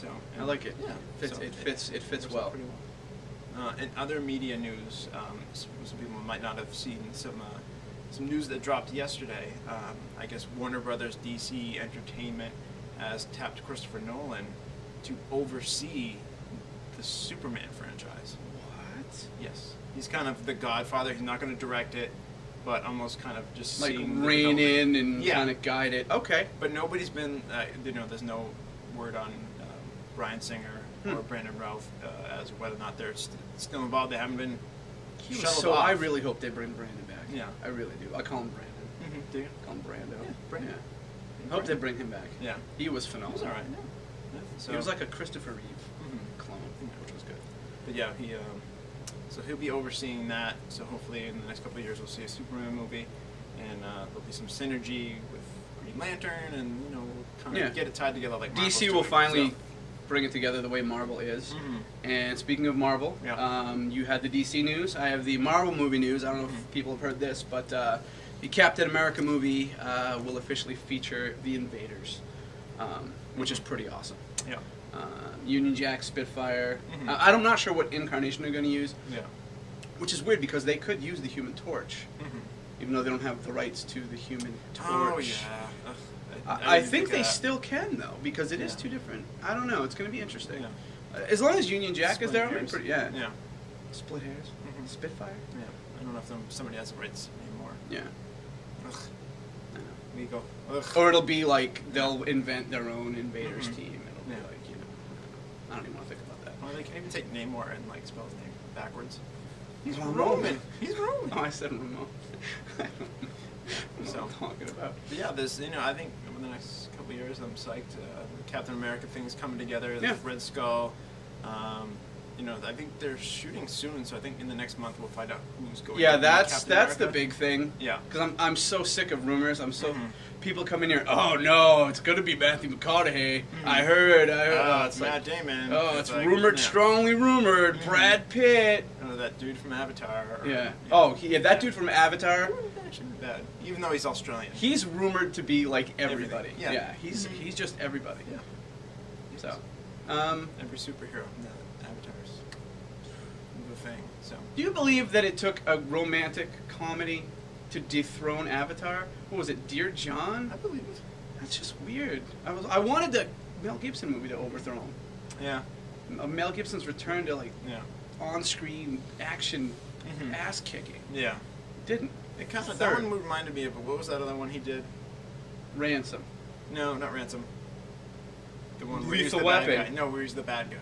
So I like it. Yeah, Fits, so it fits. It fits well. pretty well. Uh, in other media news, um, some, people might not have seen some uh, some news that dropped yesterday. Um, I guess Warner Brothers DC Entertainment has tapped Christopher Nolan to oversee the Superman franchise. What? Yes, he's kind of the Godfather. He's not going to direct it, but almost kind of just Like rein in and Yeah. kind of guide it. Okay. But nobody's been, uh, you know, there's no word on Bryan Singer or Hmm. Brandon Routh uh, as to whether or not they're st- still involved. They haven't been. He so off. I really hope they bring Brandon back. Yeah. I really do. I call him Brandon. Mhm, do you? Call him Brando. Yeah, Brandon. I hope they bring him back. Yeah. He was He phenomenal. was all right. Yeah. Yeah, So, he was like a Christopher Reeve Mhm. clone, Yeah. which was good. But yeah, he. Um, so he'll be overseeing that. So hopefully, in the next couple of years, we'll see a Superman movie, and uh, there'll be some synergy with Green Lantern, and you know, kind of Yeah. get it tied together like Marvel's DC will doing, finally so. Bring it together the way Marvel is. Mhm. And speaking of Marvel, Yeah. um, you had the DC news. I have the Marvel movie news. I don't know if people have heard this, but uh, the Captain America movie uh, will officially feature the Invaders, um, which is pretty awesome. Yeah. Uh, Union Jack, Spitfire. Mhm. I, I'm not sure what incarnation they're going to use, Yeah. which is weird because they could use the Human Torch, Mhm. Even though they don't have the rights to the Human Torch. Oh yeah. Ugh, I, I didn't think they still can though because it is Yeah. two different. I don't know. It's going to be interesting. Yeah. Uh, As long as Union Jack is there, I'm pretty yeah. Yeah. Split hairs, Mhm. Spitfire. Yeah. I don't know if them, somebody has the rights anymore. Yeah. Ugh. I know. Legal. Ugh. Or it'll be like they'll invent their own invaders Mhm. team. It'll be like you know. I don't even want to think about that. Or they can even take Namor and like spell his name backwards. He's Ramon. Roman. He's Roman. I said Ramon. I don't know what So- I'm talking about. Yeah, there's you know I think over the next couple of years I'm psyched. Uh, Captain America thing's coming together. The Yeah. Red Skull. Um, you know I think they're shooting soon, so I think in the next month we'll find out who's going. Yeah, that's that's the big thing. Yeah. Because I'm, I'm so sick of rumors. I'm so Mhm. people come in here. Oh no, it's gonna be Matthew McConaughey. Mhm. I heard. I heard. Oh, oh, it's like, Damon. oh, it's like, rumored, yeah. strongly rumored. Mhm. Brad Pitt. That dude from Avatar. or- Yeah. Oh, he, yeah, that dude from Avatar. Actually bad? Even though he's Australian. He's rumored to be like Everything. everybody. Yeah. he's Mhm. he's just everybody. Yeah. So, um, Every superhero the Avatars. The thing. So. do you believe that it took a romantic comedy to dethrone Avatar? What was it, Dear John? I believe it. That's just weird. I was I wanted the Mel Gibson movie to overthrow him. Yeah. Mel Gibson's return to like Yeah. On-screen action Mhm. ass kicking. Yeah. Didn't. It kind of that one reminded me of what was that other one he did? Ransom. No, not ransom. The one where he's Lethal the bad Weapon. guy. No, where he's the bad guy.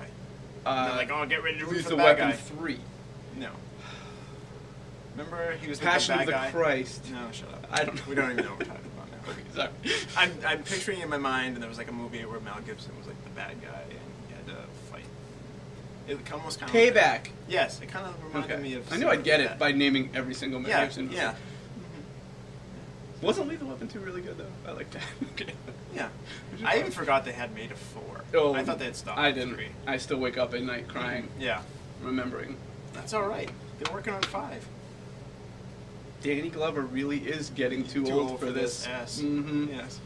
Uh, like, oh, get ready to root for the bad Weapon guy. three. No. Remember he was like Passion the of bad the guy. Christ. No, shut up. I don't. we don't even know what we're talking about now. okay, sorry. I'm, I'm picturing in my mind, and there was like a movie where Mel Gibson was like the bad guy, and he had to fight. It almost kind of Payback. yes, it kind of reminded Okay. me of. I knew I'd get something it like by naming every single Mel that. Gibson Yeah, movie. yeah, Wasn't Lethal Weapon 2 really good though? I like that. okay. yeah. I even forgot they had made a four. Oh, I thought they had stopped. I didn't. Three. I still wake up at night crying, Yeah, remembering. that's all right. They're working on five. Danny Glover really is getting too, Too old, old for, for this. this S. Mm-hmm. Yes.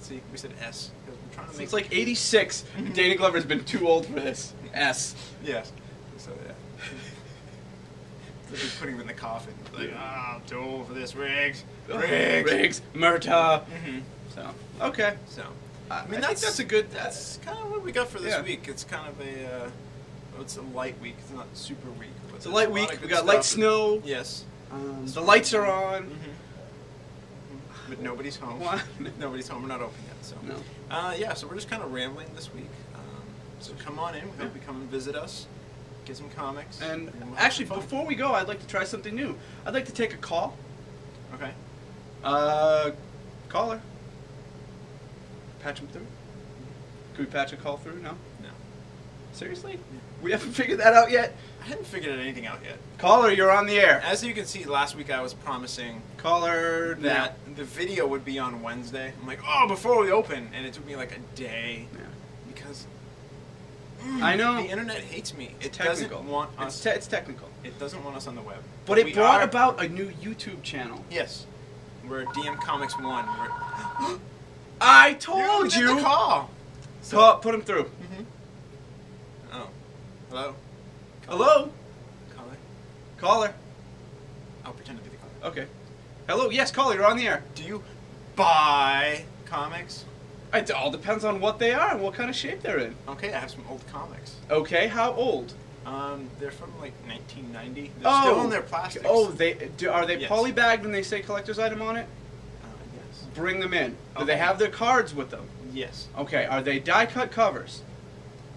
See, we said S we're trying to make. It's like 86. Danny Glover's been too old for this. S. Yes. So yeah. They'll be putting him in the coffin. Like, Yeah. ah, I'm too old for this, Riggs. Ugh, Riggs. Riggs. Murtaugh. hmm So, okay. So, I, I mean, think that's that's a good. That's kind of what we got for this Yeah. week. It's kind of a, uh, it's a light week. It's not super week. But It's a light week. We got light snow. Yes. Um, the lights are on. hmm But nobody's home. Nobody's home. We're not open yet. So. No. Uh, yeah. So we're just kind of rambling this week. So come on in. We hope you come and visit us. Get some comics. And we'll actually, before we go, I'd like to try something new. I'd like to take a call. Okay. Uh, caller. Patch him through. Could we patch a call through? No. No. Seriously? We haven't figured that out yet. I hadn't figured anything out yet. Caller, you're on the air. As you can see, last week I was promising Caller, that now. the video would be on Wednesday. I'm like, oh, before we open, and it took me like a day Yeah. because I know. the internet hates me. It Technical. doesn't want It's, us. te- it's technical. it doesn't want us on the web. But it brought are- about a new YouTube channel. Yes, we're DM Comics One. We're, I told you. the call. Call- put him through. Mm -hmm. Hello. Hello, Caller. caller. I'll pretend to be the caller. Okay. Hello, yes, caller. You're on the air. Do you buy comics? It all depends on what they are and what kind of shape they're in. Okay, I have some old comics. Okay, how old? Um, they're from like 1990. They're still in their plastics. Oh, they do, are they Yes. polybagged and they say collector's item on it? Uh, yes. Bring them in. Do they have their cards with them? Yes. Okay, are they die cut covers?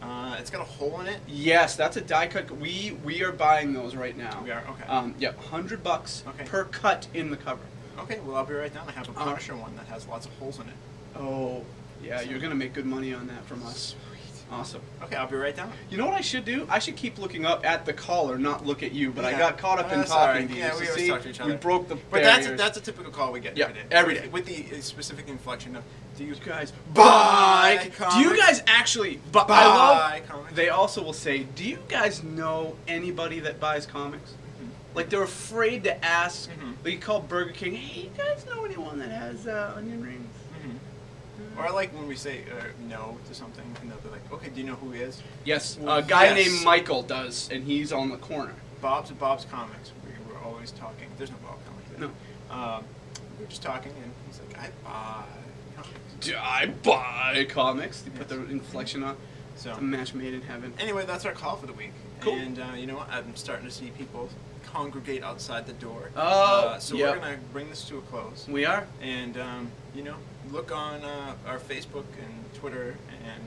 Uh, it's got a hole in it. Yes, that's a die cut. We we are buying those right now. We are okay. Um, yep, hundred bucks Okay. per cut in the cover. okay, well I'll be right down. I have a Uh, Punisher one that has lots of holes in it. Oh, yeah, you're gonna make good money on that from us. Awesome. Okay, I'll be right down. You know what I should do? I should keep looking up at the caller, not look at you. But I got caught up Oh, in talking alright. to you. Yeah, so we always see, talk to each other. We broke the But that's a, that's a typical call we get Yeah, every day. every With- the specific inflection of, do you guys buy comics? Do you guys actually? Buy comics? They also will say, "Do you guys know anybody that buys comics?" Like they're afraid to ask. Like you call Burger King, "Hey, you guys know anyone that has uh, onion rings?" Or I like when we say uh, no to something, and they'll be like, okay, do you know who he is? Yes, Well, a guy yes. named Michael does, and he's on the corner. Bob's Bob's Comics. We were always talking. There's no Bob Comics. there. No. Um, we were just talking, and he's like, I buy comics. Do I buy comics? They put the inflection on. So It's a match made in heaven. anyway, that's our call for the week. Cool. And uh, you know what? I'm starting to see people congregate outside the door. Oh, uh, so yep. we're gonna bring this to a close. We are. And um, you know, look on uh, our Facebook and Twitter, and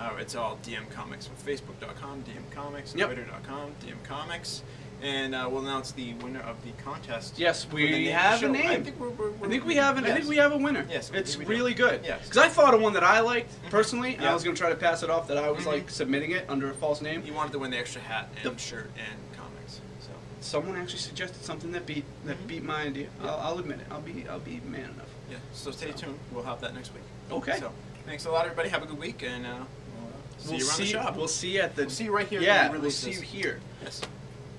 uh, it's all DM Comics. So Facebook.com, DM Comics. Yep. Twitter.com, DM Comics. And uh, we'll announce the winner of the contest. Yes, we have a name. I think we're, we're, I we're think we have an. I think we have a winner. Yes, it's think we do. really good. Yes. Because I thought of one that I liked personally, and I was going to try to pass it off that I was Mhm. like submitting it under a false name. You wanted to win the extra hat and The- shirt and comics. So Someone actually suggested something that beat that Mhm. beat my idea. I'll, I'll admit it. I'll be I'll be man enough. Yeah. So stay tuned. We'll have that next week. Okay. So thanks a lot, everybody. Have a good week, and uh, we'll uh, see we'll you around see. the shop. We'll see you at the. We'll see you right here. Yeah, we we'll release see you here. Yes.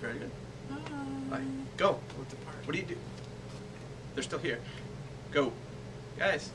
Very good. Bye. Go. The part. What do you do? They're still here. Go, guys.